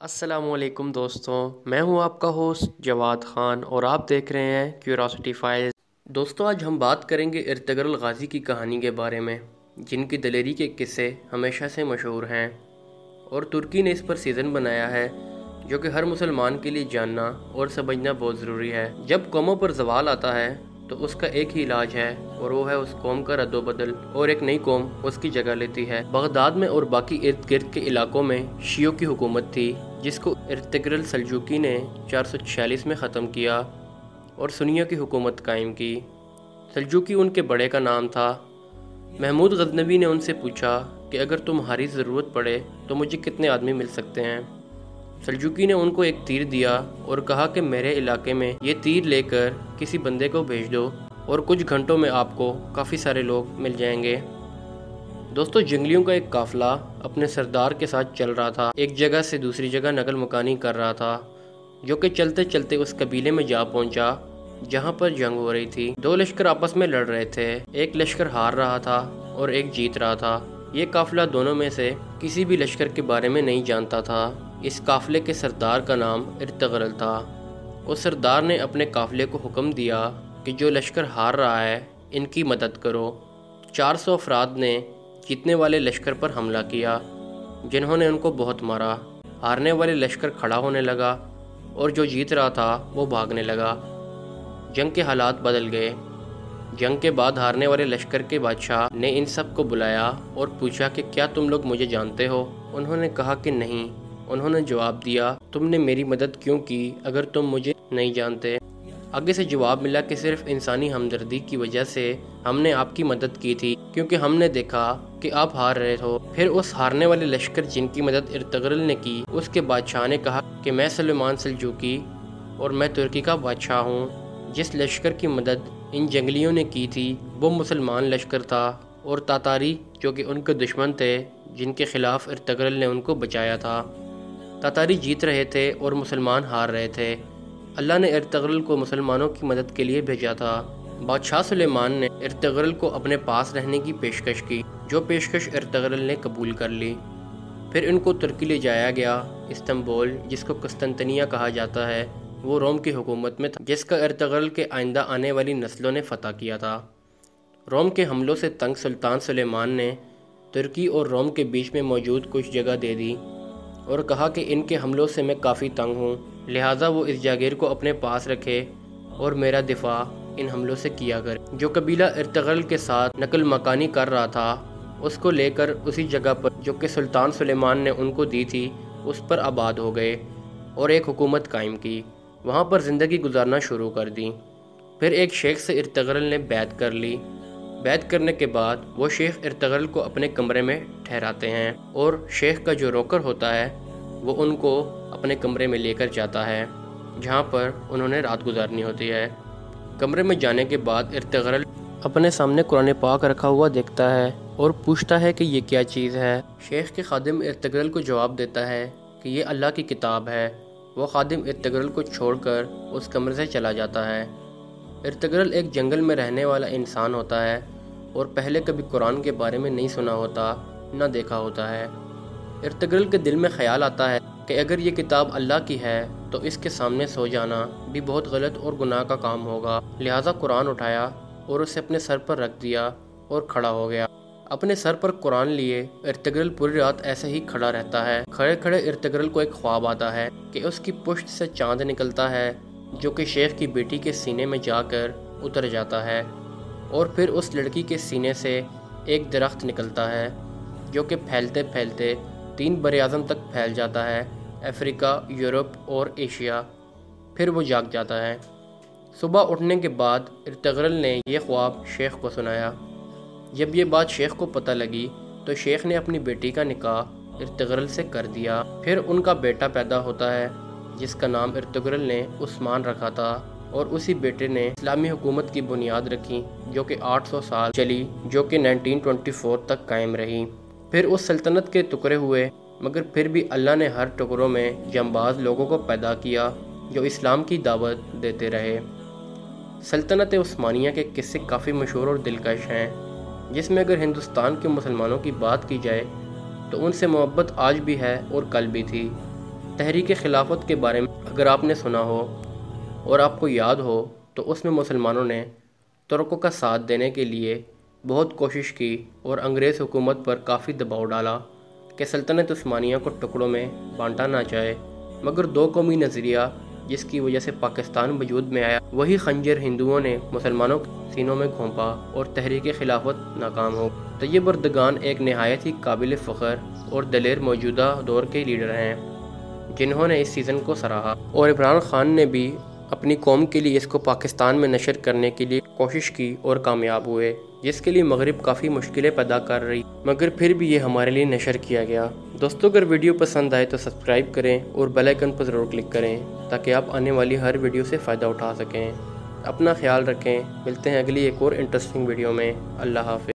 السلام علیکم دوستوں، میں ہوں آپ کا ہوسٹ جواد خان اور آپ دیکھ رہے ہیں کیوراسٹی فائلز دوستوں، آج ہم بات کریں گے ارتگرل غازی کی کہانی کے بارے میں، جن کی دلیری کے قصے ہمیشہ سے مشہور ہیں۔ اور ترکی نے اس پر سیزن بنایا ہے، جو کہ ہر مسلمان کے لیے جاننا اور سمجھنا بہت ضروری ہے۔ جب قوموں پر زوال آتا ہے، تو اس کا ایک ہی علاج ہے اور وہ ہے اس قوم کا رد و بدل۔ اور ایک نئی قوم اس کی جگہ لیتی ہے۔ بغداد میں اور باقی ارد گرد کے علاقوں میں شیعوں کی حکومت تھی۔ جس کو ارتگرل سلجوکی نے چار سو چھیالیس میں ختم کیا اور سنیوں کی حکومت قائم کی۔ سلجوکی ان کے بڑے کا نام تھا۔ محمود غزنوی نے ان سے پوچھا کہ اگر تمہاری ضرورت پڑے تو مجھے کتنے آدمی مل سکتے ہیں؟ سلجوکی نے ان کو ایک تیر دیا اور کہا کہ میرے علاقے میں یہ تیر لے کر کسی بندے کو بھیج دو اور کچھ گھنٹوں میں آپ کو کافی سارے لوگ مل جائیں گے۔ دوستو، جنگلیوں کا ایک قافلہ اپنے سردار کے ساتھ چل رہا تھا۔ ایک جگہ سے دوسری جگہ نقل مکانی کر رہا تھا، جو کہ چلتے چلتے اس قبیلے میں جا پہنچا، جہاں پر جنگ ہو رہی تھی۔ دو لشکر آپس میں لڑ رہے تھے۔ ایک لشکر ہار رہا تھا اور ایک جیت رہا تھا۔ یہ قافلہ دونوں میں سے کسی بھی لشکر کے بارے میں نہیں جانتا تھا۔ اس قافلے کے سردار کا نام ارتغرل تھا۔ اس سردار نے اپنے قافلے کو حکم دیا کہ جو لشکر ہار رہا ہے، ان کی مدد کرو۔ چار سو افراد نے جیتنے والے لشکر پر حملہ کیا، جنہوں نے ان کو بہت مارا۔ ہارنے والے لشکر کھڑا ہونے لگا اور جو جیت رہا تھا، وہ بھاگنے لگا۔ جنگ کے حالات بدل گئے۔ جنگ کے بعد ہارنے والے لشکر کے بادشاہ نے ان سب کو بلایا اور پوچھا کہ کیا تم لوگ مجھے جانتے ہو؟ انہوں نے کہا کہ نہیں۔ انہوں نے جواب دیا، تم نے میری مدد کیوں کی اگر تم مجھے نہیں جانتے؟ آگے سے جواب ملا کہ صرف انسانی ہمدردی کی وجہ سے ہم نے آپ کی مدد کی تھی، کیونکہ ہم نے دیکھا کہ آپ ہار رہے ہو پھر اس ہارنے والے لشکر جن کی مدد ارتغرل نے کی، اس کے بادشاہ نے کہا کہ میں سلمان سلجوکی اور میں ترکی کا بادشاہ ہوں۔ جس لشکر کی مدد ان جنگلیوں نے کی تھی، وہ مسلمان لشکر تھا اور تاتاری، جو کہ ان کے دشمن تھے، جن کے خلاف ارتغرل نے ان کو بچایا تھا۔ تاتاری جیت رہے تھے اور مسلمان ہار رہے تھے۔ اللہ نے ارتغرل کو مسلمانوں کی مدد کے لیے بھیجا تھا۔ بادشاہ سلیمان نے ارتغرل کو اپنے پاس رہنے کی پیشکش کی، جو پیشکش ارتغرل نے قبول کر لی۔ پھر ان کو ترکی لے جایا گیا، استنبول، جس کو قسطنطنیہ کہا جاتا ہے، وہ روم کی حکومت میں تھا، جس کا ارتغرل کے آئندہ آنے والی نسلوں نے فتح کیا تھا۔ روم کے حملوں سے تنگ سلطان سلیمان نے ترکی اور روم کے بیچ میں موجود کچھ جگہ دے دی اور کہا کہ ان کے حملوں سے میں کافی تنگ ہوں۔ لہٰذا وہ اس جاگیر کو اپنے پاس رکھے اور میرا دفاع ان حملوں سے کیا کر۔ جو قبیلہ ارتغرل کے ساتھ نقل مکانی کر رہا تھا، اس کو لے کر اسی جگہ پر جو کہ سلطان سلیمان نے ان کو دی تھی، اس پر آباد ہو گئے اور ایک حکومت قائم کی۔ وہاں پر زندگی گزارنا شروع کر دی۔ پھر ایک شیخ سے ارتغرل نے بیعت کر لی۔ بیعت کرنے کے بعد وہ شیخ ارتغرل کو اپنے کمرے میں ٹھہراتے ہیں اور شیخ کا جو روکر ہوتا ہے وہ ان کو اپنے کمرے میں لے کر جاتا ہے، جہاں پر انہوں نے رات گزارنی ہوتی ہے۔ کمرے میں جانے کے بعد ارتغرل اپنے سامنے قرآن پاک رکھا ہوا دیکھتا ہے اور پوچھتا ہے کہ یہ کیا چیز ہے۔ شیخ کے خادم ارتغرل کو جواب دیتا ہے کہ یہ اللہ کی کتاب ہے۔ وہ خادم ارتغرل کو چھوڑ کر اس کمرے سے چلا جاتا ہے۔ ارتگرل ایک جنگل میں رہنے والا انسان ہوتا ہے اور پہلے کبھی قرآن کے بارے میں نہیں سنا ہوتا، نہ دیکھا ہوتا ہے۔ ارتگرل کے دل میں خیال آتا ہے کہ اگر یہ کتاب اللہ کی ہے تو اس کے سامنے سو جانا بھی بہت غلط اور گناہ کا کام ہوگا۔ لہٰذا قرآن اٹھایا اور اسے اپنے سر پر رکھ دیا اور کھڑا ہو گیا۔ اپنے سر پر قرآن لیے ارتگرل پوری رات ایسے ہی کھڑا رہتا ہے۔ کھڑے کھڑے ارتگرل کو ایک خواب آتا ہے کہ اس کی پشت سے چاند نکلتا ہے، جو کہ شیخ کی بیٹی کے سینے میں جا کر اتر جاتا ہے۔ اور پھر اس لڑکی کے سینے سے ایک درخت نکلتا ہے، جو کہ پھیلتے پھیلتے تین براعظم تک پھیل جاتا ہے، افریقہ، یورپ اور ایشیا۔ پھر وہ جاگ جاتا ہے۔ صبح اٹھنے کے بعد ارتغرل نے یہ خواب شیخ کو سنایا۔ جب یہ بات شیخ کو پتہ لگی تو شیخ نے اپنی بیٹی کا نکاح ارتغرل سے کر دیا۔ پھر ان کا بیٹا پیدا ہوتا ہے، جس کا نام ارتگرل نے عثمان رکھا تھا اور اسی بیٹے نے اسلامی حکومت کی بنیاد رکھی، جو کہ آٹھ سو سال چلی، جو کہ نائنٹین ٹوئنٹی فور تک قائم رہی۔ پھر اس سلطنت کے ٹکڑے ہوئے، مگر پھر بھی اللہ نے ہر ٹکڑوں میں جمباز لوگوں کو پیدا کیا جو اسلام کی دعوت دیتے رہے۔ سلطنت عثمانیہ کے قصے کافی مشہور اور دلکش ہیں، جس میں اگر ہندوستان کے مسلمانوں کی بات کی جائے تو ان سے محبت آج بھی ہے اور کل بھی تھی۔ تحریک خلافت کے بارے میں اگر آپ نے سنا ہو اور آپ کو یاد ہو تو اس میں مسلمانوں نے ترکوں کا ساتھ دینے کے لیے بہت کوشش کی اور انگریز حکومت پر کافی دباؤ ڈالا کہ سلطنت عثمانیہ کو ٹکڑوں میں بانٹا نہ جائے، مگر دو قومی نظریہ جس کی وجہ سے پاکستان وجود میں آیا، وہی خنجر ہندوؤں نے مسلمانوں سینوں میں گھونپا اور تحریک خلافت ناکام ہو۔ طیب اردگان ایک نہایت ہی قابل فخر اور دلیر موجودہ دور کے لیڈر ہیں، جنہوں نے اس سیزن کو سراہا۔ اور عمران خان نے بھی اپنی قوم کے لیے اس کو پاکستان میں نشر کرنے کے لیے کوشش کی اور کامیاب ہوئے، جس کے لیے مغرب کافی مشکلیں پیدا کر رہی۔ مگر پھر بھی یہ ہمارے لیے نشر کیا گیا۔ دوستو، اگر ویڈیو پسند آئے تو سبسکرائب کریں اور بیل آئیکن پر ضرور کلک کریں تاکہ آپ آنے والی ہر ویڈیو سے فائدہ اٹھا سکیں۔ اپنا خیال رکھیں۔ ملتے ہیں اگلی ایک اور انٹرسٹنگ ویڈیو میں۔ اللہ حافظ۔